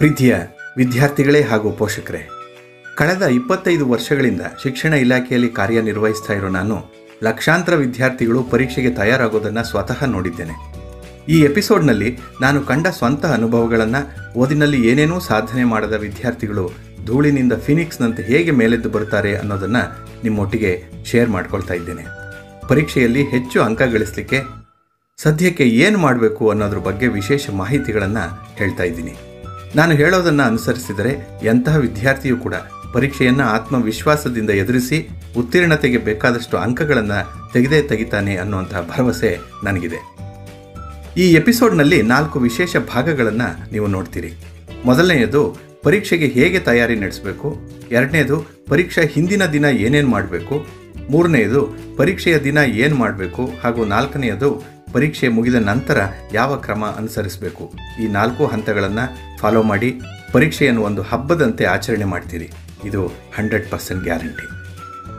ಪ್ರೀತಿಯ ವಿದ್ಯಾರ್ಥಿಗಳೇ ಹಾಗೂ ಪೋಷಕರೇ, ಕಳೆದ ಇಪ್ಪತ್ತೈದು ವರ್ಷಗಳಿಂದ ಶಿಕ್ಷಣ ಇಲಾಖೆಯಲ್ಲಿ ಕಾರ್ಯನಿರ್ವಹಿಸ್ತಾ ಇರೋ ನಾನು ಲಕ್ಷಾಂತರ ವಿದ್ಯಾರ್ಥಿಗಳು ಪರೀಕ್ಷೆಗೆ ತಯಾರಾಗೋದನ್ನು ಸ್ವತಃ ನೋಡಿದ್ದೇನೆ. ಈ ಎಪಿಸೋಡ್ನಲ್ಲಿ ನಾನು ಕಂಡ ಸ್ವಂತ ಅನುಭವಗಳನ್ನು ಓದಿನಲ್ಲಿ ಏನೇನೂ ಸಾಧನೆ ಮಾಡದ ವಿದ್ಯಾರ್ಥಿಗಳು ಧೂಳಿನಿಂದ ಫಿನಿಕ್ಸ್ನಂತೆ ಹೇಗೆ ಮೇಲೆದ್ದು ಬರ್ತಾರೆ ಅನ್ನೋದನ್ನು ನಿಮ್ಮೊಟ್ಟಿಗೆ ಶೇರ್ ಮಾಡ್ಕೊಳ್ತಾ ಇದ್ದೇನೆ. ಪರೀಕ್ಷೆಯಲ್ಲಿ ಹೆಚ್ಚು ಅಂಕ ಗಳಿಸಲಿಕ್ಕೆ ಸದ್ಯಕ್ಕೆ ಏನು ಮಾಡಬೇಕು ಅನ್ನೋದ್ರ ಬಗ್ಗೆ ವಿಶೇಷ ಮಾಹಿತಿಗಳನ್ನು ಹೇಳ್ತಾ ಇದ್ದೀನಿ. ನಾನು ಹೇಳೋದನ್ನು ಅನುಸರಿಸಿದರೆ ಎಂತಹ ವಿದ್ಯಾರ್ಥಿಯೂ ಕೂಡ ಪರೀಕ್ಷೆಯನ್ನು ಆತ್ಮವಿಶ್ವಾಸದಿಂದ ಎದುರಿಸಿ ಉತ್ತೀರ್ಣತೆಗೆ ಬೇಕಾದಷ್ಟು ಅಂಕಗಳನ್ನು ತೆಗೆದೇ ತೆಗಿತಾನೆ ಅನ್ನುವಂತಹ ಭರವಸೆ ನನಗಿದೆ. ಈ ಎಪಿಸೋಡ್ನಲ್ಲಿ ನಾಲ್ಕು ವಿಶೇಷ ಭಾಗಗಳನ್ನು ನೀವು ನೋಡ್ತೀರಿ. ಮೊದಲನೆಯದು ಪರೀಕ್ಷೆಗೆ ಹೇಗೆ ತಯಾರಿ ನಡೆಸಬೇಕು, ಎರಡನೇದು ಪರೀಕ್ಷಾ ಹಿಂದಿನ ದಿನ ಏನೇನು ಮಾಡಬೇಕು ಮೂರನೆಯದು ಪರೀಕ್ಷೆಯ ದಿನ ಏನು ಮಾಡಬೇಕು, ಹಾಗೂ ನಾಲ್ಕನೆಯದು ಪರೀಕ್ಷೆ ಮುಗಿದ ನಂತರ ಯಾವ ಕ್ರಮ ಅನುಸರಿಸಬೇಕು? ಈ ನಾಲ್ಕು ಹಂತಗಳನ್ನು ಫಾಲೋ ಮಾಡಿ ಪರೀಕ್ಷೆಯನ್ನು ಒಂದು ಹಬ್ಬದಂತೆ ಆಚರಣೆ ಮಾಡ್ತೀರಿ. ಇದು ಹಂಡ್ರೆಡ್ ಪರ್ಸೆಂಟ್ ಗ್ಯಾರಂಟಿ.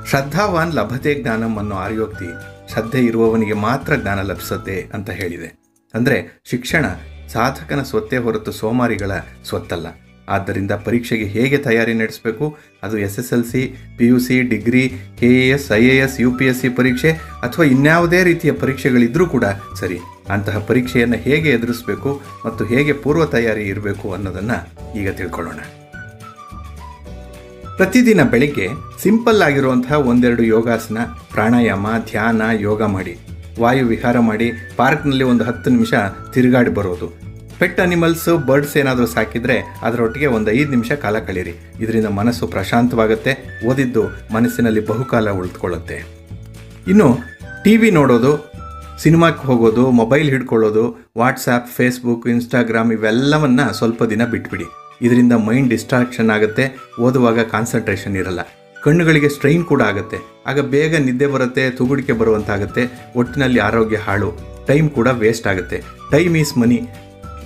ಶ್ರದ್ಧಾವಾನ್ ಲಭತೆ ಜ್ಞಾನಂ ಅನ್ನೋ ಆರ್ಯೋಕ್ತಿ ಶ್ರದ್ಧೆ ಇರುವವನಿಗೆ ಮಾತ್ರ ಜ್ಞಾನ ಲಭಿಸುತ್ತೆ ಅಂತ ಹೇಳಿದೆ. ಅಂದರೆ ಶಿಕ್ಷಣ ಸಾಧಕನ ಸ್ವತ್ತೇ ಹೊರತು ಸೋಮಾರಿಗಳ ಸ್ವತ್ತಲ್ಲ ಆದ್ದರಿಂದ ಪರೀಕ್ಷೆಗೆ ಹೇಗೆ ತಯಾರಿ ನಡೆಸಬೇಕು? ಅದು S S L C, P U C, degree, K A S, I A S, U P S C ಪರೀಕ್ಷೆ ಅಥವಾ ಇನ್ಯಾವುದೇ ರೀತಿಯ ಪರೀಕ್ಷೆಗಳಿದ್ದರೂ ಕೂಡ ಸರಿ. ಅಂತಹ ಪರೀಕ್ಷೆಯನ್ನು ಹೇಗೆ ಎದುರಿಸಬೇಕು ಮತ್ತು ಹೇಗೆ ಪೂರ್ವ ತಯಾರಿ ಇರಬೇಕು ಅನ್ನೋದನ್ನು ಈಗ ತಿಳ್ಕೊಳ್ಳೋಣ. ಪ್ರತಿದಿನ ಬೆಳಿಗ್ಗೆ ಸಿಂಪಲ್ ಆಗಿರುವಂತಹ ಒಂದೆರಡು ಯೋಗಾಸನ, ಪ್ರಾಣಾಯಾಮ, ಧ್ಯಾನ, ಯೋಗ ಮಾಡಿ. ವಾಯು ವಿಹಾರ ಮಾಡಿ, ಪಾರ್ಕ್ನಲ್ಲಿ ಒಂದು ಹತ್ತು ನಿಮಿಷ ತಿರುಗಾಡಿ ಬರೋದು. ಪೆಟ್ ಅನಿಮಲ್ಸ್ ಬರ್ಡ್ಸ್ ಏನಾದರೂ ಸಾಕಿದರೆ ಅದರೊಟ್ಟಿಗೆ ಒಂದು ಐದು ನಿಮಿಷ ಕಾಲ ಕಳೀರಿ. ಇದರಿಂದ ಮನಸ್ಸು ಪ್ರಶಾಂತವಾಗುತ್ತೆ, ಓದಿದ್ದು ಮನಸ್ಸಿನಲ್ಲಿ ಬಹುಕಾಲ ಉಳಿದುಕೊಳ್ಳುತ್ತೆ. ಇನ್ನು, ಟಿ ವಿ ನೋಡೋದು, ಸಿನಿಮಾಕ್ಕೆ ಹೋಗೋದು, ಮೊಬೈಲ್ ಹಿಡ್ಕೊಳ್ಳೋದು ವಾಟ್ಸಾಪ್ ಫೇಸ್ಬುಕ್, ಇನ್ಸ್ಟಾಗ್ರಾಮ್ ಇವೆಲ್ಲವನ್ನ ಸ್ವಲ್ಪ ದಿನ ಬಿಟ್ಬಿಡಿ. ಇದರಿಂದ ಮೈಂಡ್ ಡಿಸ್ಟ್ರಾಕ್ಷನ್ ಆಗುತ್ತೆ, ಓದುವಾಗ ಕಾನ್ಸಂಟ್ರೇಷನ್ ಇರಲ್ಲ. ಕಣ್ಣುಗಳಿಗೆ ಸ್ಟ್ರೈನ್ ಕೂಡ ಆಗುತ್ತೆ. ಆಗ ಬೇಗ ನಿದ್ದೆ ಬರುತ್ತೆ, ತುಗುಡಿಕೆ ಬರುವಂತಾಗುತ್ತೆ, ಒಟ್ಟಿನಲ್ಲಿ ಆರೋಗ್ಯ ಹಾಳು, ಟೈಮ್ ಕೂಡ ವೇಸ್ಟ್ ಆಗುತ್ತೆ. Time is money.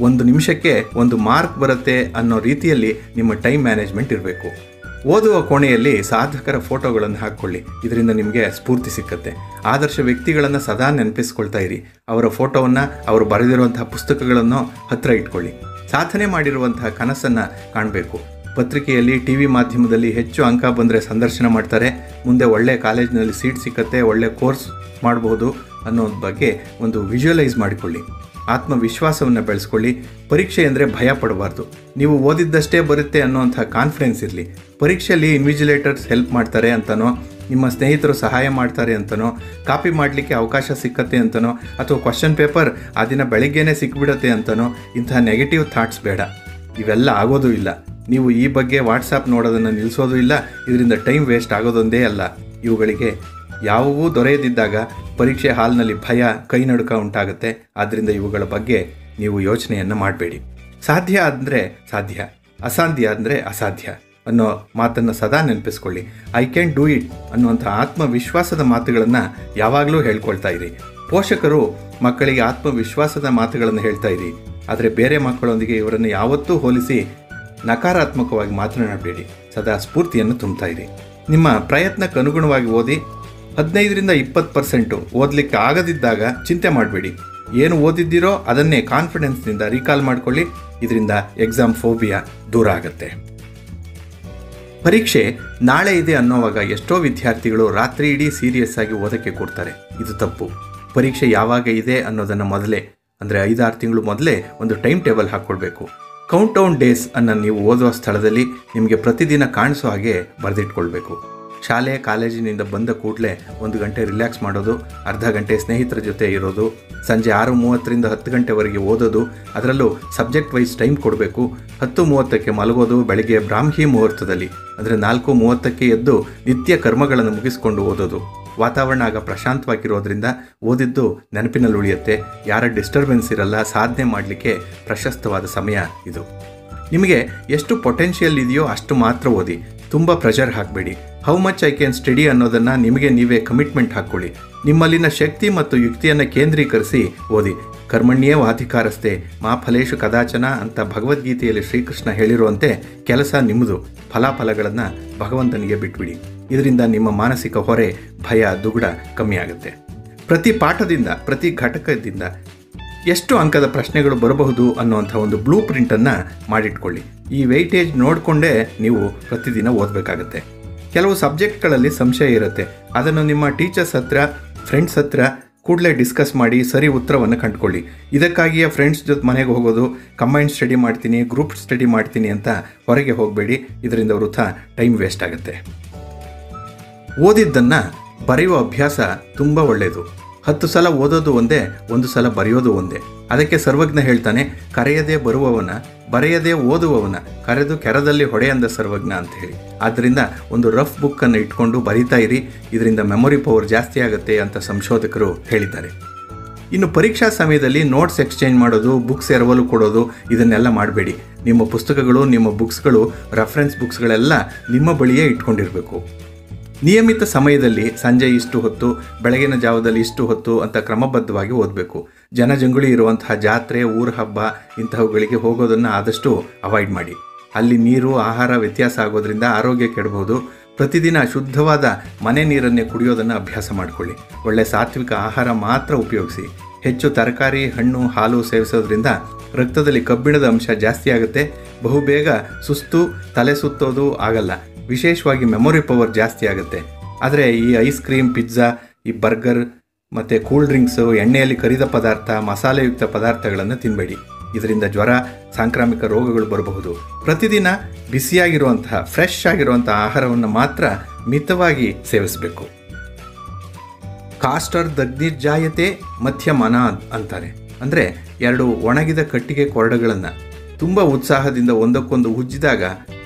ಒಂದು ನಿಮಿಷಕ್ಕೆ ಒಂದು ಮಾರ್ಕ್ ಬರುತ್ತೆ ಅನ್ನೋ ರೀತಿಯಲ್ಲಿ ನಿಮ್ಮ ಟೈಮ್ ಮ್ಯಾನೇಜ್ಮೆಂಟ್ ಇರಬೇಕು. ಓದುವ ಕೋಣೆಯಲ್ಲಿ ಸಾಧಕರ ಫೋಟೋಗಳನ್ನು ಹಾಕ್ಕೊಳ್ಳಿ. ಇದರಿಂದ ನಿಮಗೆ ಸ್ಫೂರ್ತಿ ಸಿಕ್ಕತ್ತೆ. ಆದರ್ಶ ವ್ಯಕ್ತಿಗಳನ್ನು ಸದಾ ನೆನಪಿಸ್ಕೊಳ್ತಾ ಇರಿ. ಅವರ ಫೋಟೋವನ್ನು ಅವರು ಬರೆದಿರುವಂತಹ ಪುಸ್ತಕಗಳನ್ನು ಹತ್ತಿರ ಇಟ್ಕೊಳ್ಳಿ. ಸಾಧನೆ ಮಾಡಿರುವಂತಹ ಕನಸನ್ನು ಕಾಣಬೇಕು. ಪತ್ರಿಕೆಯಲ್ಲಿ ಟಿ ವಿ ಮಾಧ್ಯಮದಲ್ಲಿ ಹೆಚ್ಚು ಅಂಕ ಬಂದರೆ ಸಂದರ್ಶನ ಮಾಡ್ತಾರೆ. ಮುಂದೆ ಒಳ್ಳೆಯ ಕಾಲೇಜಿನಲ್ಲಿ ಸೀಟ್ ಸಿಕ್ಕತ್ತೆ, ಒಳ್ಳೆ ಕೋರ್ಸ್ ಮಾಡಬಹುದು ಅನ್ನೋದ್ರ ಬಗ್ಗೆ ಒಂದು ವಿಜುವಲೈಸ್ ಮಾಡಿಕೊಳ್ಳಿ. ಆತ್ಮವಿಶ್ವಾಸವನ್ನು ಬೆಳೆಸ್ಕೊಳ್ಳಿ. ಪರೀಕ್ಷೆ ಅಂದರೆ ಭಯ ಪಡಬಾರ್ದು. ನೀವು ಓದಿದ್ದಷ್ಟೇ ಬರುತ್ತೆ ಅನ್ನೋಂಥ ಕಾನ್ಫಿಡೆನ್ಸ್ ಇರಲಿ. ಪರೀಕ್ಷೆಯಲ್ಲಿ ಇನ್ವಿಜಿಲೇಟರ್ಸ್ ಹೆಲ್ಪ್ ಮಾಡ್ತಾರೆ ಅಂತನೋ, ನಿಮ್ಮ ಸ್ನೇಹಿತರು ಸಹಾಯ ಮಾಡ್ತಾರೆ ಅಂತನೋ ಕಾಪಿ ಮಾಡಲಿಕ್ಕೆ ಅವಕಾಶ ಸಿಕ್ಕತ್ತೆ ಅಂತನೋ, ಅಥವಾ ಕ್ವಶನ್ ಪೇಪರ್ ಆ ದಿನ ಬೆಳಗ್ಗೆನೇ ಸಿಕ್ಬಿಡತ್ತೆ ಅಂತನೋ, ಇಂತಹ ನೆಗೆಟಿವ್ ಥಾಟ್ಸ್ ಬೇಡ. ಇವೆಲ್ಲ ಆಗೋದು ಇಲ್ಲ. ನೀವು ಈ ಬಗ್ಗೆ ವಾಟ್ಸಾಪ್ ನೋಡೋದನ್ನು ನಿಲ್ಲಿಸೋದು ಇಲ್ಲ. ಇದರಿಂದ ಟೈಮ್ ವೇಸ್ಟ್ ಆಗೋದೊಂದೇ ಅಲ್ಲ. ಇವುಗಳಿಗೆ ಯಾವುವೂ ದೊರೆಯದಿದ್ದಾಗ ಪರೀಕ್ಷೆ ಹಾಲ್ನಲ್ಲಿ ಭಯ, ಕೈ ನಡುಕ ಉಂಟಾಗುತ್ತೆ. ಆದ್ದರಿಂದ ಇವುಗಳ ಬಗ್ಗೆ ನೀವು ಯೋಚನೆಯನ್ನು ಮಾಡಬೇಡಿ. ಸಾಧ್ಯ ಅಂದರೆ ಸಾಧ್ಯ, ಅಸಾಧ್ಯ ಅಂದರೆ ಅಸಾಧ್ಯ ಅನ್ನೋ ಮಾತನ್ನು ಸದಾ ನೆನಪಿಸ್ಕೊಳ್ಳಿ. ಐ ಕ್ಯಾನ್ ಡೂ ಇಟ್ ಅನ್ನುವಂಥ ಆತ್ಮವಿಶ್ವಾಸದ ಮಾತುಗಳನ್ನು ಯಾವಾಗಲೂ ಹೇಳ್ಕೊಳ್ತಾ ಇರಿ. ಪೋಷಕರು ಮಕ್ಕಳಿಗೆ ಆತ್ಮವಿಶ್ವಾಸದ ಮಾತುಗಳನ್ನು ಹೇಳ್ತಾ ಇರಿ. ಆದರೆ ಬೇರೆ ಮಕ್ಕಳೊಂದಿಗೆ ಇವರನ್ನು ಯಾವತ್ತೂ ಹೋಲಿಸಿ ನಕಾರಾತ್ಮಕವಾಗಿ ಮಾತನಾಡಬೇಡಿ. ಸದಾ ಸ್ಫೂರ್ತಿಯನ್ನು ತುಂಬ್ತಾ ಇರಿ. ನಿಮ್ಮ ಪ್ರಯತ್ನಕ್ಕೆ ಅನುಗುಣವಾಗಿ ಓದಿ ಹದಿನೈದರಿಂದ ಇಪ್ಪತ್ತು ಪರ್ಸೆಂಟು ಓದಲಿಕ್ಕೆ ಆಗದಿದ್ದಾಗ ಚಿಂತೆ ಮಾಡಬೇಡಿ. ಏನು ಓದಿದ್ದೀರೋ ಅದನ್ನೇ ಕಾನ್ಫಿಡೆನ್ಸ್ನಿಂದ ರೀಕಾಲ್ ಮಾಡ್ಕೊಳ್ಳಿ. ಇದರಿಂದ ಎಕ್ಸಾಮ್ ಫೋಬಿಯಾ ದೂರ ಆಗುತ್ತೆ. ಪರೀಕ್ಷೆ ನಾಳೆ ಇದೆ ಅನ್ನೋವಾಗ ಎಷ್ಟೋ ವಿದ್ಯಾರ್ಥಿಗಳು ರಾತ್ರಿ ಇಡೀ ಸೀರಿಯಸ್ ಆಗಿ ಓದಕ್ಕೆ ಕೊಡ್ತಾರೆ ಇದು ತಪ್ಪು. ಪರೀಕ್ಷೆ ಯಾವಾಗ ಇದೆ ಅನ್ನೋದನ್ನು ಮೊದಲೇ, ಅಂದರೆ ಐದಾರು ತಿಂಗಳು ಮೊದಲೇ ಒಂದು ಟೈಮ್ ಟೇಬಲ್ ಹಾಕ್ಕೊಳ್ಬೇಕು. ಕೌಂಟೌನ್ ಡೇಸ್ ಅನ್ನು ನೀವು ಓದುವ ಸ್ಥಳದಲ್ಲಿ ನಿಮಗೆ ಪ್ರತಿದಿನ ಕಾಣಿಸೋ ಹಾಗೆ ಬರೆದಿಟ್ಕೊಳ್ಬೇಕು. ಶಾಲೆ, ಕಾಲೇಜಿನಿಂದ ಬಂದ ಕೂಡಲೇ ಒಂದು ಗಂಟೆ ರಿಲ್ಯಾಕ್ಸ್ ಮಾಡೋದು, ಅರ್ಧ ಗಂಟೆ ಸ್ನೇಹಿತರ ಜೊತೆ ಇರೋದು, ಸಂಜೆ ಆರು ಮೂವತ್ತರಿಂದ ಹತ್ತು ಗಂಟೆವರೆಗೆ ಓದೋದು, ಅದರಲ್ಲೂ ಸಬ್ಜೆಕ್ಟ್ ವೈಸ್ ಟೈಮ್ ಕೊಡಬೇಕು. ಹತ್ತು ಮೂವತ್ತಕ್ಕೆ ಮಲಗೋದು ಬೆಳಗ್ಗೆ ಬ್ರಾಹ್ಮಿ ಮುಹೂರ್ತದಲ್ಲಿ. ಅಂದರೆ ನಾಲ್ಕು ಮೂವತ್ತಕ್ಕೆ ಎದ್ದು ನಿತ್ಯ ಕರ್ಮಗಳನ್ನು ಮುಗಿಸ್ಕೊಂಡು ಓದೋದು. ವಾತಾವರಣ ಆಗ ಪ್ರಶಾಂತವಾಗಿರೋದ್ರಿಂದ ಓದಿದ್ದು ನೆನಪಿನಲ್ಲಿ ಉಳಿಯುತ್ತೆ. ಯಾರ ಡಿಸ್ಟರ್ಬೆನ್ಸ್ ಇರಲ್ಲ, ಸಾಧನೆ ಮಾಡಲಿಕ್ಕೆ ಪ್ರಶಸ್ತವಾದ ಸಮಯ ಇದು. ನಿಮಗೆ ಎಷ್ಟು ಪೊಟೆನ್ಷಿಯಲ್ ಇದೆಯೋ ಅಷ್ಟು ಮಾತ್ರ ಓದಿ. ತುಂಬ ಪ್ರೆಷರ್ ಹಾಕಬೇಡಿ. How much I can study ಅನ್ನೋದನ್ನು ನಿಮಗೆ ನೀವೇ ಕಮಿಟ್ಮೆಂಟ್ ಹಾಕ್ಕೊಳ್ಳಿ. ನಿಮ್ಮಲ್ಲಿನ ಶಕ್ತಿ ಮತ್ತು ಯುಕ್ತಿಯನ್ನು ಕೇಂದ್ರೀಕರಿಸಿ ಓದಿ. ಕರ್ಮಣ್ಯೇ ವಾಧಿಕಾರಸ್ಥೆ, ಮಾ ಫಲೇಶು ಕದಾಚನ ಅಂತ ಭಗವದ್ಗೀತೆಯಲ್ಲಿ ಶ್ರೀಕೃಷ್ಣ ಹೇಳಿರುವಂತೆ ಕೆಲಸ ನಿಮ್ಮದು. ಫಲಾಫಲಗಳನ್ನು ಭಗವಂತನಿಗೆ ಬಿಟ್ಬಿಡಿ. ಇದರಿಂದ ನಿಮ್ಮ ಮಾನಸಿಕ ಹೊರೆ ಭಯ ದುಗುಡ ಕಮ್ಮಿಯಾಗುತ್ತೆ. ಪ್ರತಿ ಪಾಠದಿಂದ, ಪ್ರತಿ ಘಟಕದಿಂದ ಎಷ್ಟು ಅಂಕದ ಪ್ರಶ್ನೆಗಳು ಬರಬಹುದು ಅನ್ನುವಂಥ ಒಂದು ಬ್ಲೂ ಪ್ರಿಂಟನ್ನು ಮಾಡಿಟ್ಕೊಳ್ಳಿ. ಈ ವೆಯ್ಟೇಜ್ ನೋಡಿಕೊಂಡೇ ನೀವು ಪ್ರತಿದಿನ ಓದಬೇಕಾಗತ್ತೆ. ಕೆಲವು ಸಬ್ಜೆಕ್ಟ್ಗಳಲ್ಲಿ ಸಂಶಯ ಇರುತ್ತೆ. ಅದನ್ನು ನಿಮ್ಮ ಟೀಚರ್ಸ್ ಹತ್ರ ಫ್ರೆಂಡ್ಸ್ ಹತ್ರ ಕೂಡಲೇ ಡಿಸ್ಕಸ್ ಮಾಡಿ ಸರಿ ಉತ್ತರವನ್ನು ಕಂಡುಕೊಳ್ಳಿ. ಇದಕ್ಕಾಗಿಯೇ ಫ್ರೆಂಡ್ಸ್ ಜೊತೆ ಮನೆಗೆ ಹೋಗೋದು ಕಂಬೈನ್ಡ್ ಸ್ಟಡಿ ಮಾಡ್ತೀನಿ ಗ್ರೂಪ್ ಸ್ಟಡಿ ಮಾಡ್ತೀನಿ ಅಂತ ಹೊರಗೆ ಹೋಗಬೇಡಿ. ಇದರಿಂದ ವೃಥ ಟೈಮ್ ವೇಸ್ಟ್ ಆಗುತ್ತೆ. ಓದಿದ್ದನ್ನು ಬರೆಯುವ ಅಭ್ಯಾಸ ತುಂಬ ಒಳ್ಳೆಯದು ಹತ್ತು ಸಲ ಓದೋದು ಒಂದೇ, ಒಂದು ಸಲ ಬರೆಯೋದು ಒಂದೇ. ಅದಕ್ಕೆ ಸರ್ವಜ್ಞ ಹೇಳ್ತಾನೆ, ಕರೆಯದೇ ಬರುವವನ, ಬರೆಯದೇ ಓದುವವನ, ಕರೆದು ಕೆರದಲ್ಲಿ ಹೊಡೆ ಅಂದ ಸರ್ವಜ್ಞ ಅಂತ ಹೇಳಿ. ಆದ್ದರಿಂದ ಒಂದು ರಫ್ ಬುಕ್ಕನ್ನು ಇಟ್ಕೊಂಡು ಬರಿತಾ ಇರಿ, ಇದರಿಂದ ಮೆಮೊರಿ ಪವರ್ ಜಾಸ್ತಿ ಆಗುತ್ತೆ ಅಂತ ಸಂಶೋಧಕರು ಹೇಳಿದ್ದಾರೆ. ಇನ್ನು ಪರೀಕ್ಷಾ ಸಮಯದಲ್ಲಿ ನೋಟ್ಸ್ ಎಕ್ಸ್ಚೇಂಜ್ ಮಾಡೋದು ಬುಕ್ಸ್ ಎರವಲು ಕೊಡೋದು, ಇದನ್ನೆಲ್ಲ ಮಾಡಬೇಡಿ. ನಿಮ್ಮ ಪುಸ್ತಕಗಳು, ನಿಮ್ಮ ಬುಕ್ಸ್ಗಳು ರೆಫರೆನ್ಸ್ ಬುಕ್ಸ್ಗಳೆಲ್ಲ ನಿಮ್ಮ ಬಳಿಯೇ ಇಟ್ಕೊಂಡಿರಬೇಕು. ನಿಯಮಿತ ಸಮಯದಲ್ಲಿ ಸಂಜೆ ಇಷ್ಟು ಹೊತ್ತು, ಬೆಳಗಿನ ಜಾವದಲ್ಲಿ ಇಷ್ಟು ಹೊತ್ತು ಅಂತ ಕ್ರಮಬದ್ಧವಾಗಿ ಓದಬೇಕು. ಜನಜಂಗುಳಿ ಇರುವಂತಹ ಜಾತ್ರೆ, ಊರ ಹಬ್ಬ ಇಂತಹವುಗಳಿಗೆ ಹೋಗೋದನ್ನು ಆದಷ್ಟು ಅವಾಯ್ಡ್ ಮಾಡಿ. ಅಲ್ಲಿ ನೀರು, ಆಹಾರ ವ್ಯತ್ಯಾಸ ಆಗೋದ್ರಿಂದ ಆರೋಗ್ಯ ಕೆಡಬಹುದು. ಪ್ರತಿದಿನ ಶುದ್ಧವಾದ ಮನೆ ನೀರನ್ನೇ ಕುಡಿಯೋದನ್ನು ಅಭ್ಯಾಸ ಮಾಡಿಕೊಳ್ಳಿ. ಒಳ್ಳೆ ಸಾತ್ವಿಕ ಆಹಾರ ಮಾತ್ರ ಉಪಯೋಗಿಸಿ. ಹೆಚ್ಚು ತರಕಾರಿ, ಹಣ್ಣು, ಹಾಲು ಸೇವಿಸೋದ್ರಿಂದ ರಕ್ತದಲ್ಲಿ ಕಬ್ಬಿಣದ ಅಂಶ ಜಾಸ್ತಿ ಆಗುತ್ತೆ. ಬಹುಬೇಗ ಸುಸ್ತು, ತಲೆ ಸುತ್ತೋದು ಆಗಲ್ಲ. ವಿಶೇಷವಾಗಿ ಮೆಮೊರಿ ಪವರ್ ಜಾಸ್ತಿ ಆಗುತ್ತೆ. ಆದರೆ ಈ ಐಸ್ ಕ್ರೀಮ್ ಪಿಜ್ಜಾ ಈ ಬರ್ಗರ್ ಮತ್ತು ಕೂಲ್ ಡ್ರಿಂಕ್ಸು ಎಣ್ಣೆಯಲ್ಲಿ ಕರಿದ ಪದಾರ್ಥ, ಮಸಾಲೆಯುಕ್ತ ಪದಾರ್ಥಗಳನ್ನು ತಿನ್ನಬೇಡಿ ಇದರಿಂದ ಜ್ವರ, ಸಾಂಕ್ರಾಮಿಕ ರೋಗಗಳು ಬರಬಹುದು. ಪ್ರತಿದಿನ ಬಿಸಿಯಾಗಿರುವಂತಹ ಫ್ರೆಶ್ ಆಗಿರುವಂತಹ ಆಹಾರವನ್ನು ಮಾತ್ರ ಮಿತವಾಗಿ ಸೇವಿಸಬೇಕು. ಕಾಸ್ಟರ್ ದಗ್ನಿರ್ಜಾಯತೆ ಮಧ್ಯಮನ ಅಂತಾರೆ. ಅಂದರೆ ಎರಡು ಒಣಗಿದ ಕಟ್ಟಿಗೆ ಕೊರಡುಗಳನ್ನು ತುಂಬ ಉತ್ಸಾಹದಿಂದ ಒಂದಕ್ಕೊಂದು ಉಜ್ಜಿದಾಗ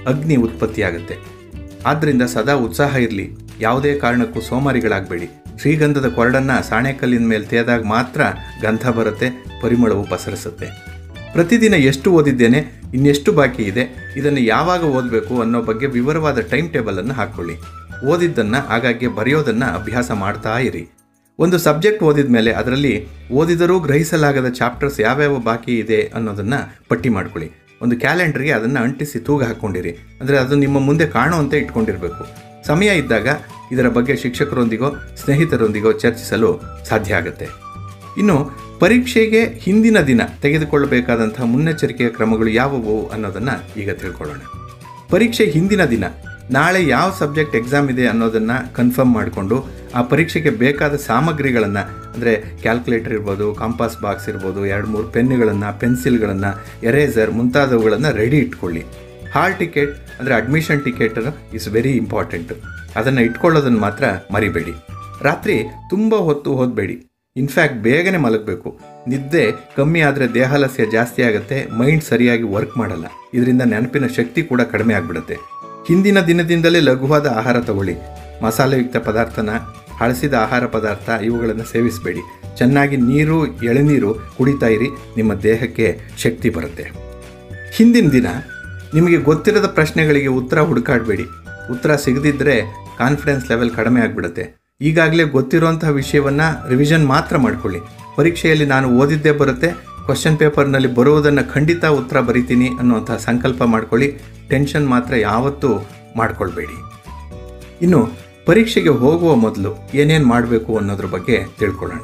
ಅಗ್ನಿ ಉತ್ಪತ್ತಿಯಾಗುತ್ತೆ. ಆದ್ದರಿಂದ ಸದಾ ಉತ್ಸಾಹ ಇರಲಿ. ಯಾವುದೇ ಕಾರಣಕ್ಕೂ ಸೋಮಾರಿಗಳಾಗಬೇಡಿ. ಶ್ರೀಗಂಧದ ಕೊರಡನ್ನು ಸಾಣೆಕಲ್ಲಿನ ಮೇಲೆ ತೇದಾಗ ಮಾತ್ರ ಗಂಧ ಬರುತ್ತೆ, ಪರಿಮಳವು ಪಸರಿಸುತ್ತೆ. ಪ್ರತಿದಿನ ಎಷ್ಟು ಓದಿದ್ದೇನೆ, ಇನ್ನೆಷ್ಟು ಬಾಕಿ ಇದೆ, ಇದನ್ನು ಯಾವಾಗ ಓದಬೇಕು ಅನ್ನೋ ಬಗ್ಗೆ ವಿವರವಾದ ಟೈಮ್ ಟೇಬಲನ್ನು ಹಾಕ್ಕೊಳ್ಳಿ ಓದಿದ್ದನ್ನು ಆಗಾಗ್ಗೆ ಬರೆಯೋದನ್ನು ಅಭ್ಯಾಸ ಮಾಡ್ತಾ ಇರಿ. ಒಂದು ಸಬ್ಜೆಕ್ಟ್ ಓದಿದ ಮೇಲೆ ಅದರಲ್ಲಿ ಓದಿದರೂ ಗ್ರಹಿಸಲಾಗದ ಚಾಪ್ಟರ್ಸ್ ಯಾವ್ಯಾವ ಬಾಕಿ ಇದೆ ಅನ್ನೋದನ್ನು ಪಟ್ಟಿ ಮಾಡ್ಕೊಳ್ಳಿ. ಒಂದು ಕ್ಯಾಲೆಂಡರ್ಗೆ ಅದನ್ನು ಅಂಟಿಸಿ ತೂಗ ಹಾಕ್ಕೊಂಡಿರಿ ಅಂದರೆ ಅದು ನಿಮ್ಮ ಮುಂದೆ ಕಾಣುವಂತೆ ಇಟ್ಕೊಂಡಿರಬೇಕು. ಸಮಯ ಇದ್ದಾಗ ಇದರ ಬಗ್ಗೆ ಶಿಕ್ಷಕರೊಂದಿಗೋ, ಸ್ನೇಹಿತರೊಂದಿಗೋ ಚರ್ಚಿಸಲು ಸಾಧ್ಯ ಆಗುತ್ತೆ. ಇನ್ನು ಪರೀಕ್ಷೆಗೆ ಹಿಂದಿನ ದಿನ ತೆಗೆದುಕೊಳ್ಳಬೇಕಾದಂತಹ ಮುನ್ನೆಚ್ಚರಿಕೆಯ ಕ್ರಮಗಳು ಯಾವುವು ಅನ್ನೋದನ್ನು ಈಗ ತಿಳ್ಕೊಳ್ಳೋಣ. ಪರೀಕ್ಷೆ ಹಿಂದಿನ ದಿನ, ನಾಳೆ ಯಾವ ಸಬ್ಜೆಕ್ಟ್ ಎಕ್ಸಾಮ್ ಇದೆ ಅನ್ನೋದನ್ನು ಕನ್ಫರ್ಮ್ ಮಾಡಿಕೊಂಡು ಆ ಪರೀಕ್ಷೆಗೆ ಬೇಕಾದ ಸಾಮಗ್ರಿಗಳನ್ನು ಅಂದರೆ ಕ್ಯಾಲ್ಕುಲೇಟರ್ ಇರ್ಬೋದು ಕಾಂಪಾಸ್ ಬಾಕ್ಸ್ ಇರ್ಬೋದು, ಎರಡು ಮೂರು ಪೆನ್ನುಗಳನ್ನು ಪೆನ್ಸಿಲ್ಗಳನ್ನು ಎರೇಸರ್ ಮುಂತಾದವುಗಳನ್ನು ರೆಡಿ ಇಟ್ಕೊಳ್ಳಿ. ಹಾಲ್ ಟಿಕೆಟ್ ಅಂದರೆ admission ticket is very important ಅದನ್ನು ಇಟ್ಕೊಳ್ಳೋದನ್ನು ಮಾತ್ರ ಮರಿಬೇಡಿ. ರಾತ್ರಿ ತುಂಬ ಹೊತ್ತು ಓದಬೇಡಿ ಇನ್ಫ್ಯಾಕ್ಟ್ ಬೇಗನೆ ಮಲಗಬೇಕು. ನಿದ್ದೆ ಕಮ್ಮಿ ಆದರೆ ದೇಹಾಲಸ್ಯ ಜಾಸ್ತಿ ಆಗುತ್ತೆ ಮೈಂಡ್ ಸರಿಯಾಗಿ ವರ್ಕ್ ಮಾಡಲ್ಲ. ಇದರಿಂದ ನೆನಪಿನ ಶಕ್ತಿ ಕೂಡ ಕಡಿಮೆ ಆಗ್ಬಿಡುತ್ತೆ. ಹಿಂದಿನ ದಿನದಿಂದಲೇ ಲಘುವಾದ ಆಹಾರ ತಗೊಳ್ಳಿ. ಮಸಾಲೆಯುಕ್ತ ಪದಾರ್ಥನ ಹಳಸಿದ ಆಹಾರ ಪದಾರ್ಥ ಇವುಗಳನ್ನು ಸೇವಿಸಬೇಡಿ. ಚೆನ್ನಾಗಿ ನೀರು, ಎಳೆನೀರು ಕುಡಿತಾ ಇರಿ, ನಿಮ್ಮ ದೇಹಕ್ಕೆ ಶಕ್ತಿ ಬರುತ್ತೆ. ಹಿಂದಿನ ದಿನ ನಿಮಗೆ ಗೊತ್ತಿರದ ಪ್ರಶ್ನೆಗಳಿಗೆ ಉತ್ತರ ಹುಡುಕಾಡಬೇಡಿ. ಉತ್ತರ ಸಿಗದಿದ್ದರೆ ಕಾನ್ಫಿಡೆನ್ಸ್ ಲೆವೆಲ್ ಕಡಿಮೆ ಆಗಿಬಿಡುತ್ತೆ. ಈಗಾಗಲೇ ಗೊತ್ತಿರುವಂತಹ ವಿಷಯವನ್ನು ರಿವಿಷನ್ ಮಾತ್ರ ಮಾಡಿಕೊಳ್ಳಿ. ಪರೀಕ್ಷೆಯಲ್ಲಿ ನಾನು ಓದಿದ್ದೇ ಬರುತ್ತೆ ಕ್ವಶನ್ ಪೇಪರ್ನಲ್ಲಿ ಬರುವುದನ್ನು ಖಂಡಿತ ಉತ್ತರ ಬರಿತೀನಿ ಅನ್ನುವಂಥ ಸಂಕಲ್ಪ ಮಾಡ್ಕೊಳ್ಳಿ. ಟೆನ್ಷನ್ ಮಾತ್ರ ಯಾವತ್ತೂ ಮಾಡಿಕೊಳ್ಬೇಡಿ. ಇನ್ನು ಪರೀಕ್ಷೆಗೆ ಹೋಗುವ ಮೊದಲು ಏನೇನು ಮಾಡಬೇಕು ಅನ್ನೋದ್ರ ಬಗ್ಗೆ ತಿಳ್ಕೊಳ್ಳೋಣ.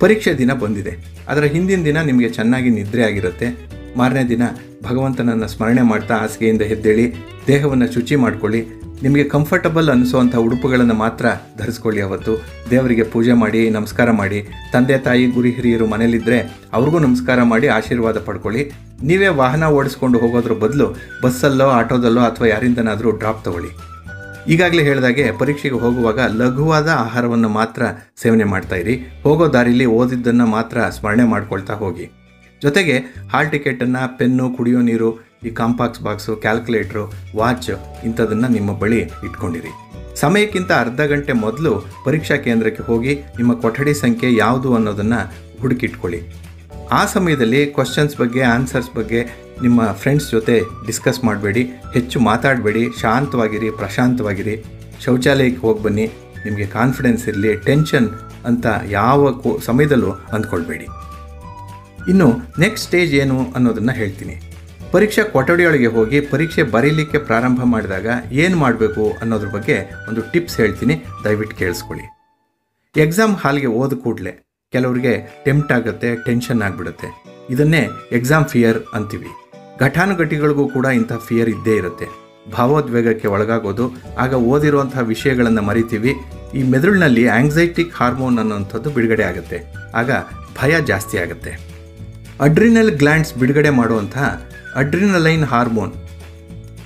ಪರೀಕ್ಷೆ ದಿನ ಬಂದಿದೆ. ಅದರ ಹಿಂದಿನ ದಿನ ನಿಮಗೆ ಚೆನ್ನಾಗಿ ನಿದ್ರೆ ಆಗಿರುತ್ತೆ. ಮಾರನೇ ದಿನ ಭಗವಂತನನ್ನು ಸ್ಮರಣೆ ಮಾಡ್ತಾ ಹಾಸಿಗೆಯಿಂದ ಎದ್ದೇಳಿ, ದೇಹವನ್ನು ಶುಚಿ ಮಾಡ್ಕೊಳ್ಳಿ. ನಿಮಗೆ ಕಂಫರ್ಟಬಲ್ ಅನಿಸುವಂಥ ಉಡುಪುಗಳನ್ನು ಮಾತ್ರ ಧರಿಸ್ಕೊಳ್ಳಿ ಅವತ್ತು. ದೇವರಿಗೆ ಪೂಜೆ ಮಾಡಿ, ನಮಸ್ಕಾರ ಮಾಡಿ. ತಂದೆ, ತಾಯಿ, ಗುರಿ ಹಿರಿಯರು ಮನೇಲಿದ್ದರೆ ಅವ್ರಿಗೂ ನಮಸ್ಕಾರ ಮಾಡಿ ಆಶೀರ್ವಾದ ಪಡ್ಕೊಳ್ಳಿ. ನೀವೇ ವಾಹನ ಓಡಿಸ್ಕೊಂಡು ಹೋಗೋದ್ರ ಬದಲು ಬಸ್ಸಲ್ಲೋ, ಆಟೋದಲ್ಲೋ ಅಥವಾ ಯಾರಿಂದನಾದರೂ ಡ್ರಾಪ್ ತಗೊಳ್ಳಿ. ಈಗಾಗಲೇ ಹೇಳಿದಾಗೆ ಪರೀಕ್ಷೆಗೆ ಹೋಗುವಾಗ ಲಘುವಾದ ಆಹಾರವನ್ನು ಮಾತ್ರ ಸೇವನೆ ಮಾಡ್ತಾ ಇರಿ. ಹೋಗೋ ದಾರಿಲಿ ಓದಿದ್ದನ್ನು ಮಾತ್ರ ಸ್ಮರಣೆ ಮಾಡ್ಕೊಳ್ತಾ ಹೋಗಿ. ಜೊತೆಗೆ ಹಾಲ್ ಟಿಕೆಟನ್ನು, ಪೆನ್ನು, ಕುಡಿಯೋ ನೀರು, ಈ ಕಾಂಪಾಕ್ಸ್ ಬಾಕ್ಸು, ಕ್ಯಾಲ್ಕುಲೇಟ್ರು, ವಾಚ್ ಇಂಥದನ್ನು ನಿಮ್ಮ ಬಳಿ ಇಟ್ಕೊಂಡಿರಿ. ಸಮಯಕ್ಕಿಂತ ಅರ್ಧ ಗಂಟೆ ಮೊದಲು ಪರೀಕ್ಷಾ ಕೇಂದ್ರಕ್ಕೆ ಹೋಗಿ ನಿಮ್ಮ ಕೊಠಡಿ ಸಂಖ್ಯೆ ಯಾವುದು ಅನ್ನೋದನ್ನು ಹುಡುಕಿಟ್ಕೊಳ್ಳಿ. ಆ ಸಮಯದಲ್ಲಿ ಕ್ವಶನ್ಸ್ ಬಗ್ಗೆ ಆನ್ಸರ್ಸ್ ಬಗ್ಗೆ ನಿಮ್ಮ ಫ್ರೆಂಡ್ಸ್ ಜೊತೆ ಡಿಸ್ಕಸ್ ಮಾಡಬೇಡಿ, ಹೆಚ್ಚು ಮಾತಾಡಬೇಡಿ, ಶಾಂತವಾಗಿರಿ, ಪ್ರಶಾಂತವಾಗಿರಿ. ಶೌಚಾಲಯಕ್ಕೆ ಹೋಗಿ ಬನ್ನಿ. ನಿಮಗೆ ಕಾನ್ಫಿಡೆನ್ಸ್ ಇರಲಿ ಟೆನ್ಷನ್ ಅಂತ ಯಾವ ಸಮಯದಲ್ಲೂ ಅಂದ್ಕೊಳ್ಬೇಡಿ. ಇನ್ನು ನೆಕ್ಸ್ಟ್ ಸ್ಟೇಜ್ ಏನು ಅನ್ನೋದನ್ನು ಹೇಳ್ತೀನಿ. ಪರೀಕ್ಷಾ ಕೊಠಡಿಯೊಳಗೆ ಹೋಗಿ ಪರೀಕ್ಷೆ ಬರೀಲಿಕ್ಕೆ ಪ್ರಾರಂಭ ಮಾಡಿದಾಗ ಏನು ಮಾಡಬೇಕು ಅನ್ನೋದ್ರ ಬಗ್ಗೆ ಒಂದು ಟಿಪ್ಸ್ ಹೇಳ್ತೀನಿ. ದಯವಿಟ್ಟು ಕೇಳಿಸ್ಕೊಳ್ಳಿ. ಎಕ್ಸಾಮ್ ಹಾಲ್ಗೆ ಓದ ಕೂಡಲೇ ಕೆಲವರಿಗೆ ಟೆಂಪ್ಟ್ ಆಗುತ್ತೆ ಟೆನ್ಷನ್ ಆಗಿಬಿಡುತ್ತೆ. ಇದನ್ನೇ ಎಕ್ಸಾಮ್ ಫಿಯರ್ ಅಂತೀವಿ. ಘಟಾನುಘಟಿಗಳಿಗೂ ಕೂಡ ಇಂಥ ಫಿಯರ್ ಇದ್ದೇ ಇರುತ್ತೆ. ಭಾವೋದ್ವೇಗಕ್ಕೆ ಒಳಗಾಗೋದು, ಆಗ ಓದಿರುವಂತಹ ವಿಷಯಗಳನ್ನು ಮರಿತೀವಿ, ಈ ಮೆದುಳಿನಲ್ಲಿ ಆಂಗ್ಸೈಟಿಕ್ ಹಾರ್ಮೋನ್ ಅನ್ನುವಂಥದ್ದು ಬಿಡುಗಡೆ ಆಗುತ್ತೆ. ಆಗ ಭಯ ಜಾಸ್ತಿ ಆಗುತ್ತೆ. ಅಡ್ರಿನಲ್ ಗ್ಲ್ಯಾಂಡ್ಸ್ ಬಿಡುಗಡೆ ಮಾಡುವಂತಹ ಅಡ್ರಿನಲೈನ್ ಹಾರ್ಮೋನ್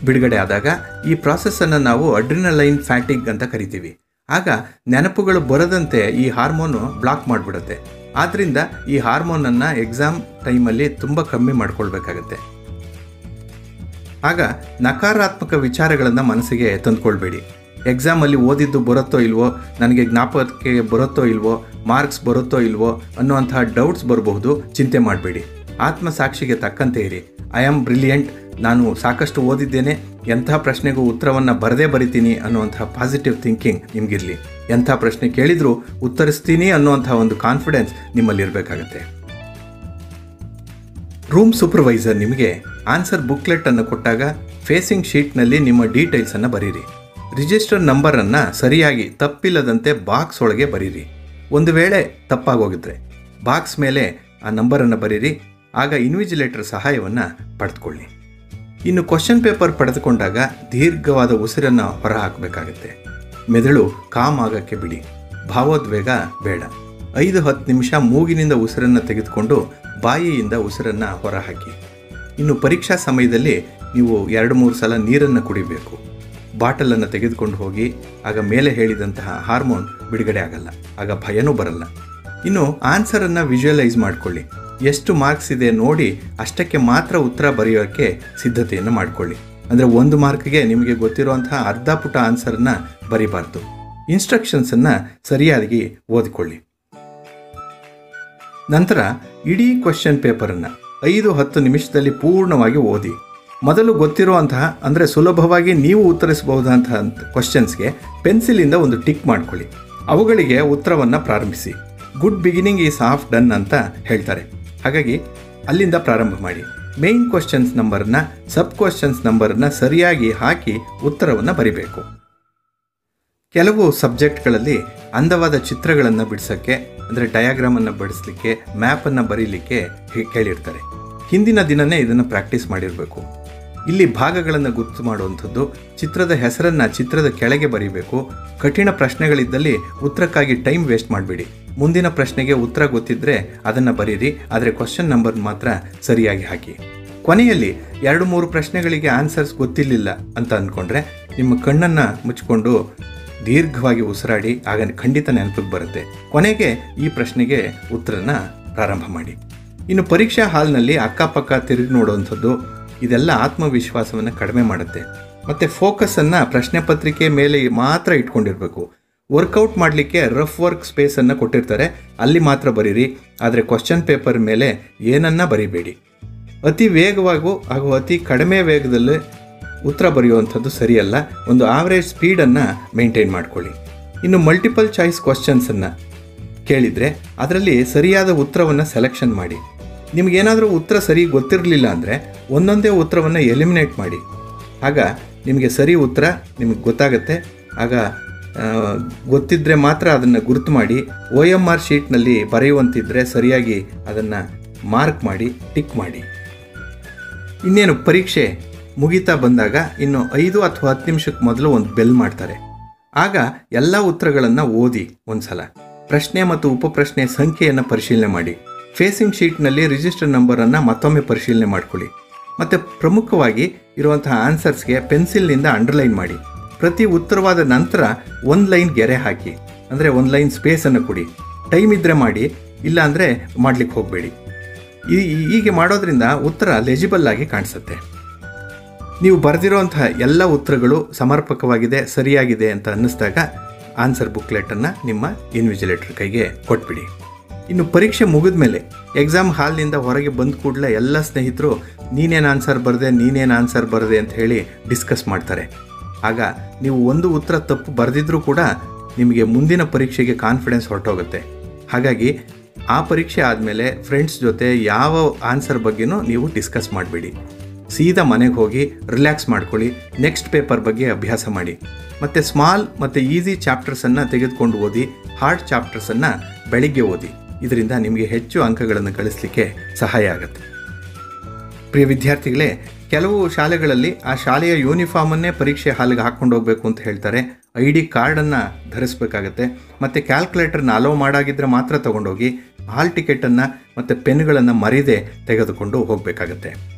ಬಿಡುಗಡೆ ಆದಾಗ ಈ ಪ್ರಾಸೆಸ್ಸನ್ನು ನಾವು ಅಡ್ರಿನಲೈನ್ ಫ್ಯಾಟಿಕ್ ಅಂತ ಕರಿತೀವಿ. ಆಗ ನೆನಪುಗಳು ಬರದಂತೆ ಈ ಹಾರ್ಮೋನು ಬ್ಲಾಕ್ ಮಾಡಿಬಿಡುತ್ತೆ. ಆದ್ದರಿಂದ ಈ ಹಾರ್ಮೋನನ್ನು ಎಕ್ಸಾಮ್ ಟೈಮಲ್ಲಿ ತುಂಬ ಕಮ್ಮಿ ಮಾಡ್ಕೊಳ್ಬೇಕಾಗತ್ತೆ. ಆಗ ನಕಾರಾತ್ಮಕ ವಿಚಾರಗಳನ್ನು ಮನಸ್ಸಿಗೆ ತಂದುಕೊಳ್ಬೇಡಿ. ಎಕ್ಸಾಮಲ್ಲಿ ಓದಿದ್ದು ಬರುತ್ತೋ ಇಲ್ವೋ, ನನಗೆ ಜ್ಞಾಪಕಕ್ಕೆ ಬರುತ್ತೋ ಇಲ್ವೋ ಮಾರ್ಕ್ಸ್ ಬರುತ್ತೋ ಇಲ್ವೋ ಅನ್ನುವಂತಹ ಡೌಟ್ಸ್ ಬರಬಹುದು, ಚಿಂತೆ ಮಾಡಬೇಡಿ. ಆತ್ಮಸಾಕ್ಷಿಗೆ ತಕ್ಕಂತೆ ಇರಿ. ಐ ಆಮ್ ಬ್ರಿಲಿಯಂಟ್ ನಾನು ಸಾಕಷ್ಟು ಓದಿದ್ದೇನೆ, ಎಂಥ ಪ್ರಶ್ನೆಗೂ ಉತ್ತರವನ್ನು ಬರದೇ ಬರಿತೀನಿ ಅನ್ನುವಂಥ ಪಾಸಿಟಿವ್ ಥಿಂಕಿಂಗ್ ನಿಮಗಿರಲಿ. ಎಂಥ ಪ್ರಶ್ನೆ ಕೇಳಿದರೂ ಉತ್ತರಿಸ್ತೀನಿ ಅನ್ನುವಂಥ ಒಂದು ಕಾನ್ಫಿಡೆನ್ಸ್ ನಿಮ್ಮಲ್ಲಿರಬೇಕಾಗತ್ತೆ. ರೂಮ್ ಸೂಪರ್ವೈಸರ್ ನಿಮಗೆ ಆನ್ಸರ್ ಬುಕ್ಲೆಟ್ ಅನ್ನು ಕೊಟ್ಟಾಗ ಫೇಸಿಂಗ್ ಶೀಟ್ನಲ್ಲಿ ನಿಮ್ಮ ಡೀಟೇಲ್ಸನ್ನು ಬರೀರಿ. ರಿಜಿಸ್ಟರ್ ನಂಬರನ್ನು ಸರಿಯಾಗಿ ತಪ್ಪಿಲ್ಲದಂತೆ ಬಾಕ್ಸ್ ಒಳಗೆ ಬರೀರಿ. ಒಂದು ವೇಳೆ ತಪ್ಪಾಗೋಗಿದ್ರೆ ಬಾಕ್ಸ್ ಮೇಲೆ ಆ ನಂಬರನ್ನು ಬರೀರಿ. ಆಗ ಇನ್ವಿಜಿಲೇಟರ್ ಸಹಾಯವನ್ನು ಪಡೆದುಕೊಳ್ಳಿ. ಇನ್ನು ಕ್ವಶನ್ ಪೇಪರ್ ಪಡೆದುಕೊಂಡಾಗ ದೀರ್ಘವಾದ ಉಸಿರನ್ನು ಹೊರಹಾಕಬೇಕಾಗುತ್ತೆ. ಮೆದುಳು ಕಾಮ್ ಆಗಕ್ಕೆ ಬಿಡಿ. ಭಾವೋದ್ವೇಗ ಬೇಡ. ಐದು ಹತ್ತು ನಿಮಿಷ ಮೂಗಿನಿಂದ ಉಸಿರನ್ನು ತೆಗೆದುಕೊಂಡು ಬಾಯಿಯಿಂದ ಉಸಿರನ್ನು ಹೊರಹಾಕಿ. ಇನ್ನು ಪರೀಕ್ಷಾ ಸಮಯದಲ್ಲಿ ನೀವು ಎರಡು ಮೂರು ಸಲ ನೀರನ್ನು ಕುಡಿಬೇಕು. ಬಾಟಲನ್ನು ತೆಗೆದುಕೊಂಡು ಹೋಗಿ, ಆಗ ಮೇಲೆ ಹೇಳಿದಂತಹ ಹಾರ್ಮೋನ್ ಬಿಡುಗಡೆ ಆಗಲ್ಲ. ಆಗ ಭಯನೂ ಬರಲ್ಲ. ಇನ್ನು ಆನ್ಸರನ್ನು ವಿಜುವಲೈಸ್ ಮಾಡಿಕೊಳ್ಳಿ. ಎಷ್ಟು ಮಾರ್ಕ್ಸ್ ಇದೆ ನೋಡಿ ಅಷ್ಟಕ್ಕೆ ಮಾತ್ರ ಉತ್ತರ ಬರೆಯೋಕ್ಕೆ ಸಿದ್ಧತೆಯನ್ನು ಮಾಡಿಕೊಳ್ಳಿ. ಅಂದರೆ ಒಂದು ಮಾರ್ಕ್ಗೆ ನಿಮಗೆ ಗೊತ್ತಿರುವಂತಹ ಅರ್ಧ ಪುಟ ಆನ್ಸರನ್ನು ಬರಿಬಾರ್ದು. ಇನ್ಸ್ಟ್ರಕ್ಷನ್ಸನ್ನು ಸರಿಯಾಗಿ ಓದಿಕೊಳ್ಳಿ. ನಂತರ ಇಡೀ ಕ್ವಶನ್ ಪೇಪರನ್ನು ಐದು ಹತ್ತು ನಿಮಿಷದಲ್ಲಿ ಪೂರ್ಣವಾಗಿ ಓದಿ. ಮೊದಲು ಗೊತ್ತಿರುವಂತಹ, ಅಂದರೆ ಸುಲಭವಾಗಿ ನೀವು ಉತ್ತರಿಸಬಹುದಂತಹ ಕ್ವಶನ್ಸ್ಗೆ ಪೆನ್ಸಿಲಿಂದ ಒಂದು ಟಿಕ್ ಮಾಡ್ಕೊಳ್ಳಿ. ಅವುಗಳಿಗೆ ಉತ್ತರವನ್ನು ಪ್ರಾರಂಭಿಸಿ. Good beginning is half done ಅಂತ ಹೇಳ್ತಾರೆ. ಹಾಗಾಗಿ ಅಲ್ಲಿಂದ ಪ್ರಾರಂಭ ಮಾಡಿ. ಮೇನ್ ಕ್ವಶನ್ಸ್ ನಂಬರನ್ನ ಸಬ್ ಕ್ವಶನ್ಸ್ ನಂಬರನ್ನ ಸರಿಯಾಗಿ ಹಾಕಿ ಉತ್ತರವನ್ನು ಬರಿಬೇಕು. ಕೆಲವು ಸಬ್ಜೆಕ್ಟ್ಗಳಲ್ಲಿ ಅಂದವಾದ ಚಿತ್ರಗಳನ್ನು ಬಿಡಿಸೋಕ್ಕೆ, ಅಂದರೆ ಡಯಾಗ್ರಾಮನ್ನು ಬಿಡಿಸ್ಲಿಕ್ಕೆ ಮ್ಯಾಪನ್ನು ಬರೀಲಿಕ್ಕೆ ಕೇಳಿರ್ತಾರೆ. ಹಿಂದಿನ ದಿನನೇ ಇದನ್ನು ಪ್ರಾಕ್ಟೀಸ್ ಮಾಡಿರಬೇಕು. ಇಲ್ಲಿ ಭಾಗಗಳನ್ನು ಗುರುತು ಮಾಡುವಂಥದ್ದು ಚಿತ್ರದ ಹೆಸರನ್ನು ಚಿತ್ರದ ಕೆಳಗೆ ಬರೀಬೇಕು. ಕಠಿಣ ಪ್ರಶ್ನೆಗಳಿದ್ದಲ್ಲಿ ಉತ್ತರಕ್ಕಾಗಿ ಟೈಮ್ ವೇಸ್ಟ್ ಮಾಡಬೇಡಿ. ಮುಂದಿನ ಪ್ರಶ್ನೆಗೆ ಉತ್ತರ ಗೊತ್ತಿದ್ದರೆ ಅದನ್ನು ಬರೀರಿ, ಆದರೆ ಕ್ವಶನ್ ನಂಬರ್ ಮಾತ್ರ ಸರಿಯಾಗಿ ಹಾಕಿ. ಕೊನೆಯಲ್ಲಿ ಎರಡು ಮೂರು ಪ್ರಶ್ನೆಗಳಿಗೆ ಆನ್ಸರ್ಸ್ ಗೊತ್ತಿರಲಿಲ್ಲ ಅಂತ ಅಂದ್ಕೊಂಡ್ರೆ ನಿಮ್ಮ ಕಣ್ಣನ್ನು ಮುಚ್ಕೊಂಡು ದೀರ್ಘವಾಗಿ ಉಸಿರಾಡಿ ಆಗ ಖಂಡಿತ ನೆನಪಿಗೆ ಬರುತ್ತೆ. ಕೊನೆಗೆ ಈ ಪ್ರಶ್ನೆಗೆ ಉತ್ತರನ ಪ್ರಾರಂಭ ಮಾಡಿ. ಇನ್ನು ಪರೀಕ್ಷಾ ಹಾಲ್ನಲ್ಲಿ ಅಕ್ಕಪಕ್ಕ ತಿರುಗಿ ನೋಡುವಂಥದ್ದು ಇದೆಲ್ಲ ಆತ್ಮವಿಶ್ವಾಸವನ್ನು ಕಡಿಮೆ ಮಾಡುತ್ತೆ. ಮತ್ತು ಫೋಕಸನ್ನು ಪ್ರಶ್ನೆ ಪತ್ರಿಕೆ ಮೇಲೆ ಮಾತ್ರ ಇಟ್ಕೊಂಡಿರಬೇಕು. ವರ್ಕೌಟ್ ಮಾಡಲಿಕ್ಕೆ ರಫ್ ವರ್ಕ್ ಸ್ಪೇಸನ್ನು ಕೊಟ್ಟಿರ್ತಾರೆ. ಅಲ್ಲಿ ಮಾತ್ರ ಬರೀರಿ. ಆದರೆ ಕ್ವಶನ್ ಪೇಪರ್ ಮೇಲೆ ಏನನ್ನ ಬರಿಬೇಡಿ. ಅತಿ ವೇಗವಾಗೂ ಹಾಗೂ ಅತಿ ಕಡಿಮೆ ವೇಗದಲ್ಲಿ ಉತ್ತರ ಬರೆಯುವಂಥದ್ದು ಸರಿಯಲ್ಲ. ಒಂದು ಆವರೇಜ್ ಸ್ಪೀಡನ್ನು ಮೇಂಟೈನ್ ಮಾಡ್ಕೊಳ್ಳಿ. ಇನ್ನು ಮಲ್ಟಿಪಲ್ ಚಾಯ್ಸ್ ಕ್ವಶನ್ಸನ್ನು ಕೇಳಿದರೆ ಅದರಲ್ಲಿ ಸರಿಯಾದ ಉತ್ತರವನ್ನು ಸೆಲೆಕ್ಷನ್ ಮಾಡಿ. ನಿಮಗೇನಾದರೂ ಉತ್ತರ ಸರಿ ಗೊತ್ತಿರಲಿಲ್ಲ ಅಂದರೆ ಒಂದೊಂದೇ ಉತ್ತರವನ್ನು ಎಲಿಮಿನೇಟ್ ಮಾಡಿ. ಆಗ ನಿಮಗೆ ಸರಿ ಉತ್ತರ ನಿಮಗೆ ಗೊತ್ತಾಗತ್ತೆ. ಆಗ ಗೊತ್ತಿದ್ದರೆ ಮಾತ್ರ ಅದನ್ನು ಗುರುತು ಮಾಡಿ ಒ ಎಂ ಆರ್ ಶೀಟ್ನಲ್ಲಿ ಬರೆಯುವಂತಿದ್ದರೆ ಸರಿಯಾಗಿ ಅದನ್ನು ಮಾರ್ಕ್ ಮಾಡಿ ಟಿಕ್ ಮಾಡಿ. ಇನ್ನೇನು ಪರೀಕ್ಷೆ? ಮುಗಿತಾ ಬಂದಾಗ ಇನ್ನು ಐದು ಅಥವಾ ಹತ್ತು ನಿಮಿಷಕ್ಕೆ ಮೊದಲು ಒಂದು ಬೆಲ್ ಮಾಡ್ತಾರೆ. ಆಗ ಎಲ್ಲ ಉತ್ತರಗಳನ್ನು ಓದಿ ಒಂದ್ಸಲ. ಪ್ರಶ್ನೆ ಮತ್ತು ಉಪಪ್ರಶ್ನೆ ಸಂಖ್ಯೆಯನ್ನು ಪರಿಶೀಲನೆ ಮಾಡಿ. ಫೇಸಿಂಗ್ ಶೀಟ್ನಲ್ಲಿ ರಿಜಿಸ್ಟರ್ ನಂಬರನ್ನು ಮತ್ತೊಮ್ಮೆ ಪರಿಶೀಲನೆ ಮಾಡ್ಕೊಳ್ಳಿ. ಮತ್ತು ಪ್ರಮುಖವಾಗಿ ಇರುವಂತಹ ಆನ್ಸರ್ಸ್ಗೆ ಪೆನ್ಸಿಲ್ನಿಂದ ಅಂಡರ್ಲೈನ್ ಮಾಡಿ. ಪ್ರತಿ ಉತ್ತರವಾದ ನಂತರ ಒಂದು ಲೈನ್ ಗೆರೆ ಹಾಕಿ. ಅಂದರೆ ಒಂದು ಲೈನ್ ಸ್ಪೇಸನ್ನು ಕೊಡಿ. ಟೈಮ್ ಇದ್ದರೆ ಮಾಡಿ, ಇಲ್ಲ ಅಂದರೆ ಮಾಡ್ಲಿಕ್ಕೆ ಹೋಗಬೇಡಿ. ಈ- ಹೀಗೆ ಮಾಡೋದ್ರಿಂದ ಉತ್ತರ ಲೆಜಿಬಲ್ ಆಗಿ ಕಾಣಿಸುತ್ತೆ. ನೀವು ಬರೆದಿರುವಂತಹ ಎಲ್ಲ ಉತ್ತರಗಳು ಸಮರ್ಪಕವಾಗಿದೆ, ಸರಿಯಾಗಿದೆ ಅಂತ ಅನ್ನಿಸ್ದಾಗ ಆನ್ಸರ್ ಬುಕ್ಲೆಟನ್ನು ನಿಮ್ಮ ಇನ್ವಿಜಿಲೇಟರ್ ಕೈಗೆ ಕೊಟ್ಬಿಡಿ. ಇನ್ನು ಪರೀಕ್ಷೆ ಮುಗಿದ ಮೇಲೆ ಎಕ್ಸಾಮ್ ಹಾಲ್ನಿಂದ ಹೊರಗೆ ಬಂದ ಕೂಡಲೇ ಎಲ್ಲ ಸ್ನೇಹಿತರು, ನೀನೇನು ಆನ್ಸರ್ ಬರದೆ, ನೀನೇನು ಆನ್ಸರ್ ಬರದೆ ಅಂತ ಹೇಳಿ ಡಿಸ್ಕಸ್ ಮಾಡ್ತಾರೆ. ಆಗ ನೀವು ಒಂದು ಉತ್ತರ ತಪ್ಪು ಬರೆದಿದ್ರೂ ಕೂಡ ನಿಮಗೆ ಮುಂದಿನ ಪರೀಕ್ಷೆಗೆ ಕಾನ್ಫಿಡೆನ್ಸ್ ಹೊರಟೋಗುತ್ತೆ. ಹಾಗಾಗಿ ಆ ಪರೀಕ್ಷೆ ಆದಮೇಲೆ ಫ್ರೆಂಡ್ಸ್ ಜೊತೆ ಯಾವ ಆನ್ಸರ್ ಬಗ್ಗೆನೂ ನೀವು ಡಿಸ್ಕಸ್ ಮಾಡಬೇಡಿ. ಸೀದಾ ಮನೆಗೆ ಹೋಗಿ ರಿಲ್ಯಾಕ್ಸ್ ಮಾಡ್ಕೊಳ್ಳಿ ನೆಕ್ಸ್ಟ್ ಪೇಪರ್ ಬಗ್ಗೆ ಅಭ್ಯಾಸ ಮಾಡಿ. ಮತ್ತು ಸ್ಮಾಲ್ ಮತ್ತು ಈಸಿ ಚಾಪ್ಟರ್ಸನ್ನು ತೆಗೆದುಕೊಂಡು ಓದಿ ಹಾರ್ಡ್ ಚಾಪ್ಟರ್ಸನ್ನು ಬೆಳಿಗ್ಗೆ ಓದಿ. ಇದರಿಂದ ನಿಮಗೆ ಹೆಚ್ಚು ಅಂಕಗಳನ್ನು ಗಳಿಸಲಿಕ್ಕೆ ಸಹಾಯ ಆಗುತ್ತೆ. ಪ್ರಿಯ ವಿದ್ಯಾರ್ಥಿಗಳೇ, ಕೆಲವು ಶಾಲೆಗಳಲ್ಲಿ ಆ ಶಾಲೆಯ ಯೂನಿಫಾರ್ಮನ್ನೇ ಪರೀಕ್ಷೆ ಹಾಲಿಗೆ ಹಾಕ್ಕೊಂಡು ಹೋಗಬೇಕು ಅಂತ ಹೇಳ್ತಾರೆ. ಐ ಡಿ ಕಾರ್ಡನ್ನು ಧರಿಸಬೇಕಾಗತ್ತೆ. ಮತ್ತು ಕ್ಯಾಲ್ಕುಲೇಟರ್ನ ಅಲೋ ಮಾಡಾಗಿದ್ದರೆ ಮಾತ್ರ ತೊಗೊಂಡೋಗಿ ಹಾಲ್ ಟಿಕೆಟನ್ನು ಮತ್ತು ಪೆನ್ಗಳನ್ನು ಮರೀದೆ ತೆಗೆದುಕೊಂಡು ಹೋಗಬೇಕಾಗತ್ತೆ.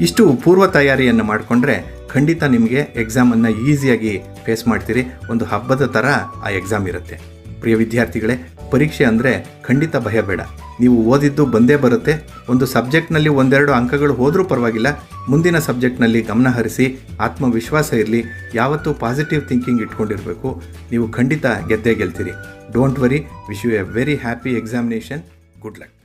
ಇಷ್ಟು ಪೂರ್ವ ತಯಾರಿಯನ್ನು ಮಾಡಿಕೊಂಡ್ರೆ ಖಂಡಿತ ನಿಮಗೆ ಎಕ್ಸಾಮನ್ನು ಈಸಿಯಾಗಿ ಫೇಸ್ ಮಾಡ್ತೀರಿ. ಒಂದು ಹಬ್ಬದ ಥರ ಆ ಎಕ್ಸಾಮ್ ಇರುತ್ತೆ. ಪ್ರಿಯ ವಿದ್ಯಾರ್ಥಿಗಳೇ, ಪರೀಕ್ಷೆ ಅಂದರೆ ಖಂಡಿತ ಭಯ ಬೇಡ. ನೀವು ಓದಿದ್ದು ಬಂದೇ ಬರುತ್ತೆ. ಒಂದು ಸಬ್ಜೆಕ್ಟ್ನಲ್ಲಿ ಒಂದೆರಡು ಅಂಕಗಳು ಹೋದರೂ ಪರವಾಗಿಲ್ಲ. ಮುಂದಿನ ಸಬ್ಜೆಕ್ಟ್ನಲ್ಲಿ ಗಮನ ಹರಿಸಿ, ಆತ್ಮವಿಶ್ವಾಸ ಇರಲಿ, ಯಾವತ್ತೂ ಪಾಸಿಟಿವ್ ಥಿಂಕಿಂಗ್ ಇಟ್ಕೊಂಡಿರಬೇಕು. ನೀವು ಖಂಡಿತ ಗೆದ್ದೇ ಗೆಲ್ತೀರಿ. Don't worry wish you a very happy examination good luck